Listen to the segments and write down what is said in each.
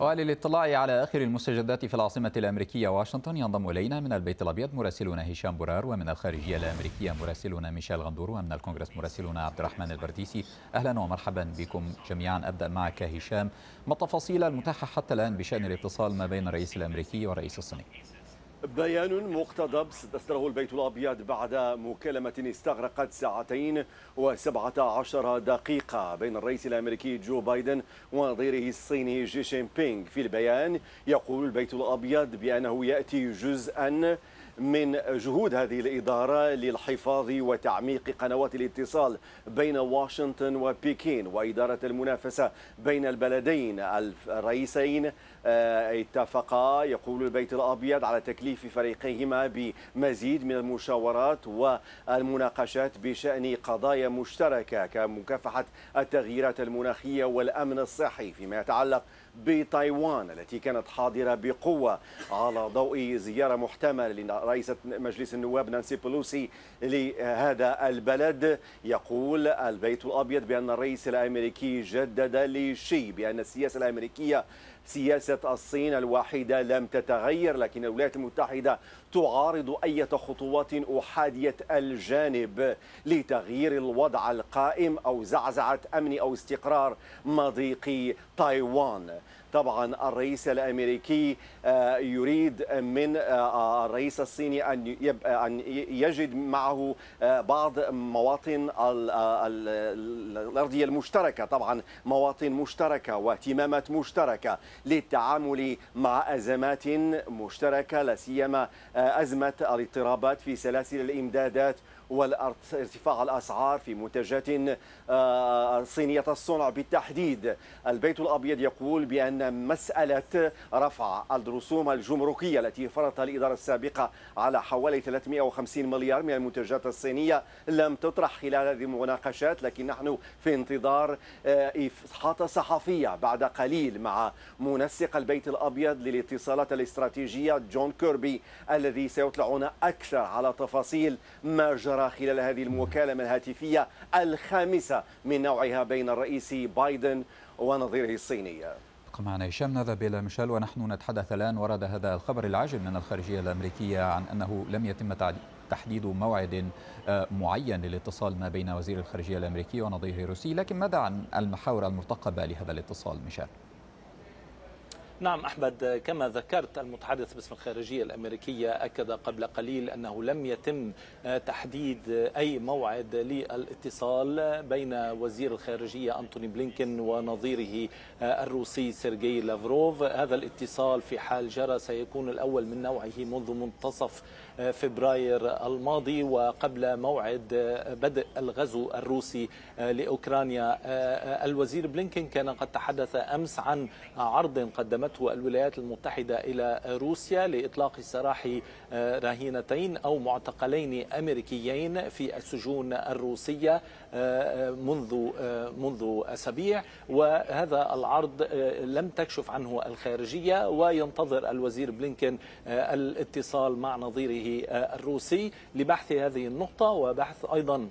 وللاطلاع على آخر المستجدات في العاصمة الأمريكية واشنطن ينضم إلينا من البيت الأبيض مراسلنا هشام برار ومن الخارجية الأمريكية مراسلنا ميشيل غندور ومن الكونغرس مراسلنا عبد الرحمن البرديسي أهلا ومرحبا بكم جميعا أبدأ معك هشام ما التفاصيل المتاحة حتى الآن بشأن الاتصال ما بين الرئيس الأمريكي والرئيس الصيني؟ بيان مقتضب أصدره البيت الأبيض بعد مكالمة استغرقت ساعتين وسبعة عشر دقيقة بين الرئيس الأمريكي جو بايدن ونظيره الصيني جي جين بينغ. في البيان يقول البيت الأبيض بأنه يأتي جزءا من جهود هذه الإدارة للحفاظ وتعميق قنوات الاتصال بين واشنطن وبكين وإدارة المنافسة بين البلدين. الرئيسين آه، اتفقا يقول البيت الأبيض على تكليف فريقيهما بمزيد من المشاورات والمناقشات بشأن قضايا مشتركة كمكافحة التغييرات المناخية والأمن الصحي فيما يتعلق بتايوان التي كانت حاضرة بقوة على ضوء زيارة محتملة لرئيسة مجلس النواب نانسي بلوسي لهذا البلد. يقول البيت الأبيض بأن الرئيس الأمريكي جدد لشي بأن السياسة الأمريكية سياسة الصين الواحدة لم تتغير لكن الولايات المتحدة تعارض أي خطوات أحادية الجانب لتغيير الوضع القائم أو زعزعة أمن أو استقرار مضيق تايوان. طبعا الرئيس الأمريكي آه، يريد من آه، الرئيس الصيني أن أن يجد معه آه، بعض مواطن الأرضية المشتركة. طبعا مواطن مشتركة واهتمامات مشتركة للتعامل مع أزمات مشتركة لا سيما أزمة الاضطرابات في سلاسل الإمدادات وارتفاع الأسعار في منتجات آه، صينية الصنع بالتحديد. البيت الأبيض يقول بأن مسألة رفع الرسوم الجمركية التي فرضتها الإدارة السابقة على حوالي 350 مليار من المنتجات الصينية لم تطرح خلال هذه المناقشات لكن نحن في انتظار آه، إفصاحات صحفية بعد قليل مع منسق البيت الأبيض للاتصالات الاستراتيجية جون كيربي الذي سيطلعنا أكثر على تفاصيل ما جرى خلال هذه المكالمة الهاتفية الخامسة من نوعها بين الرئيس بايدن ونظيره الصيني معنا هشام نذهب إلى ميشيل ونحن نتحدث الآن ورد هذا الخبر العاجل من الخارجية الأمريكية عن أنه لم يتم تحديد موعد آه، معين للاتصال ما بين وزير الخارجية الأمريكي ونظيره الروسي لكن ماذا عن المحاور المرتقبة لهذا الاتصال ميشيل؟ نعم أحمد كما ذكرت المتحدث باسم الخارجية الأمريكية أكد قبل قليل أنه لم يتم تحديد أي موعد للاتصال بين وزير الخارجية أنتوني بلينكن ونظيره الروسي سيرجي لافروف. هذا الاتصال في حال جرى سيكون الأول من نوعه منذ منتصف فبراير الماضي وقبل موعد بدء الغزو الروسي لأوكرانيا. الوزير بلينكن كان قد تحدث أمس عن عرض قدمته الولايات المتحدة إلى روسيا لإطلاق سراح رهينتين أو معتقلين أمريكيين في السجون الروسية منذ منذ أسابيع. وهذا العرض لم تكشف عنه الخارجية. وينتظر الوزير بلينكن الاتصال مع نظيره الروسي لبحث هذه النقطة وبحث أيضا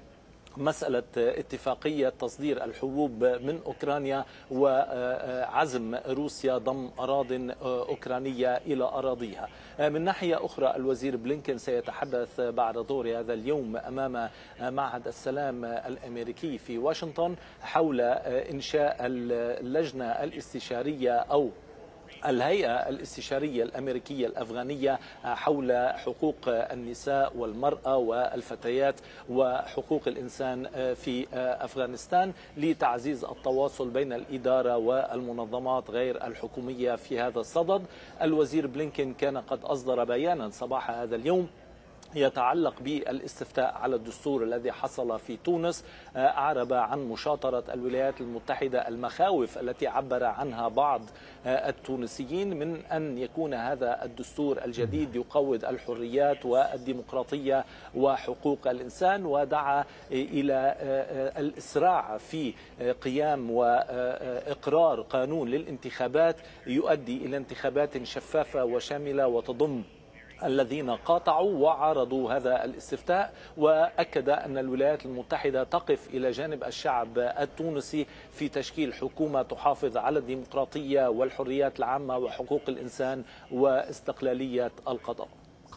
مسألة اتفاقية تصدير الحبوب من أوكرانيا وعزم روسيا ضم أراض أوكرانية إلى أراضيها. من ناحية أخرى الوزير بلينكن سيتحدث بعد ظهر هذا اليوم أمام معهد السلام الأمريكي في واشنطن حول إنشاء اللجنة الاستشارية أو الهيئة الاستشارية الأمريكية الأفغانية حول حقوق النساء والمرأة والفتيات وحقوق الإنسان في أفغانستان لتعزيز التواصل بين الإدارة والمنظمات غير الحكومية في هذا الصدد. الوزير بلينكين كان قد أصدر بيانا صباح هذا اليوم يتعلق بالاستفتاء على الدستور الذي حصل في تونس آه، أعرب عن مشاطرة الولايات المتحدة المخاوف التي عبر عنها بعض آه، التونسيين من أن يكون هذا الدستور الجديد يقوض الحريات والديمقراطية وحقوق الإنسان ودعا إلى آه، الإسراع في قيام وإقرار قانون للانتخابات يؤدي إلى انتخابات شفافة وشاملة وتضم الذين قاطعوا وعارضوا هذا الاستفتاء وأكد أن الولايات المتحدة تقف إلى جانب الشعب التونسي في تشكيل حكومة تحافظ على الديمقراطية والحريات العامة وحقوق الإنسان واستقلالية القضاء.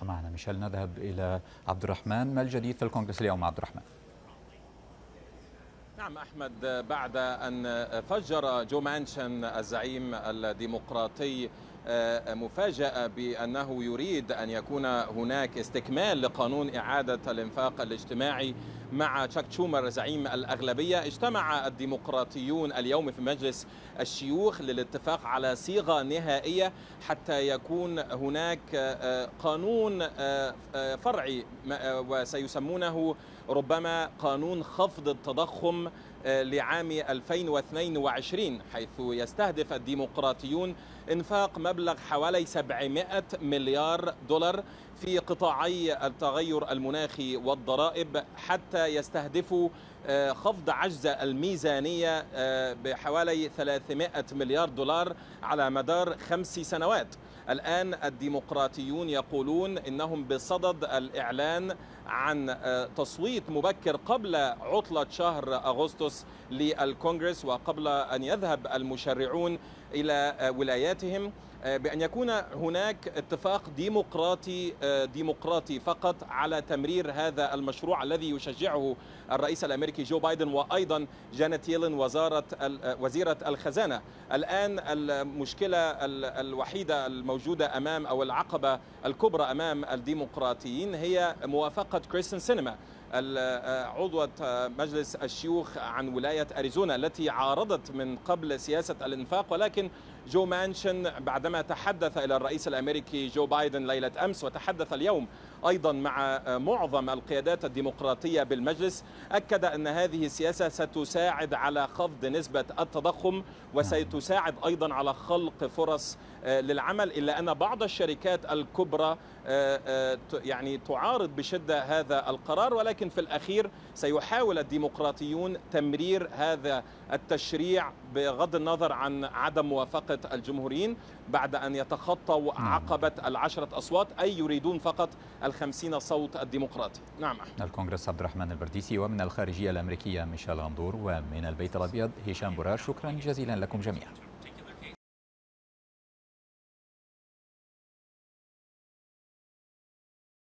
معنا ميشيل نذهب إلى عبد الرحمن ما الجديد في الكونغرس اليوم عبد الرحمن؟ نعم أحمد بعد أن فجر جو مانشن الزعيم الديمقراطي مفاجأة بأنه يريد أن يكون هناك استكمال لقانون إعادة الإنفاق الاجتماعي مع تشاك شومر زعيم الأغلبية. اجتمع الديمقراطيون اليوم في مجلس الشيوخ للاتفاق على صيغة نهائية حتى يكون هناك قانون فرعي وسيسمونه ربما قانون خفض التضخم لعام 2022 حيث يستهدف الديمقراطيون إنفاق مبلغ حوالي 700 مليار دولار في قطاعي التغير المناخي والضرائب حتى يستهدفوا خفض عجز الميزانية بحوالي 300 مليار دولار على مدار خمس سنوات. الآن الديمقراطيون يقولون إنهم بصدد الإعلان عن تصويت مبكر قبل عطلة شهر أغسطس للكونغرس وقبل أن يذهب المشرعون إلى ولاياتهم بأن يكون هناك اتفاق ديمقراطي ديمقراطي فقط على تمرير هذا المشروع الذي يشجعه الرئيس الأمريكي جو بايدن وأيضا جانيت ييلن وزارة وزيرة الخزانة. الآن المشكلة الوحيدة الموجودة أمام أو العقبة الكبرى أمام الديمقراطيين هي موافقة كيرستن سينيما عضوة مجلس الشيوخ عن ولاية أريزونا التي عارضت من قبل سياسة الإنفاق ولكن جو مانشن بعدما تحدث إلى الرئيس الأمريكي جو بايدن ليلة أمس وتحدث اليوم أيضا مع معظم القيادات الديمقراطية بالمجلس أكد أن هذه السياسة ستساعد على خفض نسبة التضخم وستساعد أيضا على خلق فرص للعمل إلا أن بعض الشركات الكبرى يعني تعارض بشدة هذا القرار ولكن في الأخير سيحاول الديمقراطيون تمرير هذا التشريع بغض النظر عن عدم موافقة الجمهوريين بعد أن يتخطوا عقبة العشرة أصوات أي يريدون فقط الخمسين صوت الديمقراطي. نعم الكونغرس عبد الرحمن البرديسي ومن الخارجية الأمريكية ميشيل غندور ومن البيت الأبيض هشام برار شكرا جزيلا لكم جميعا.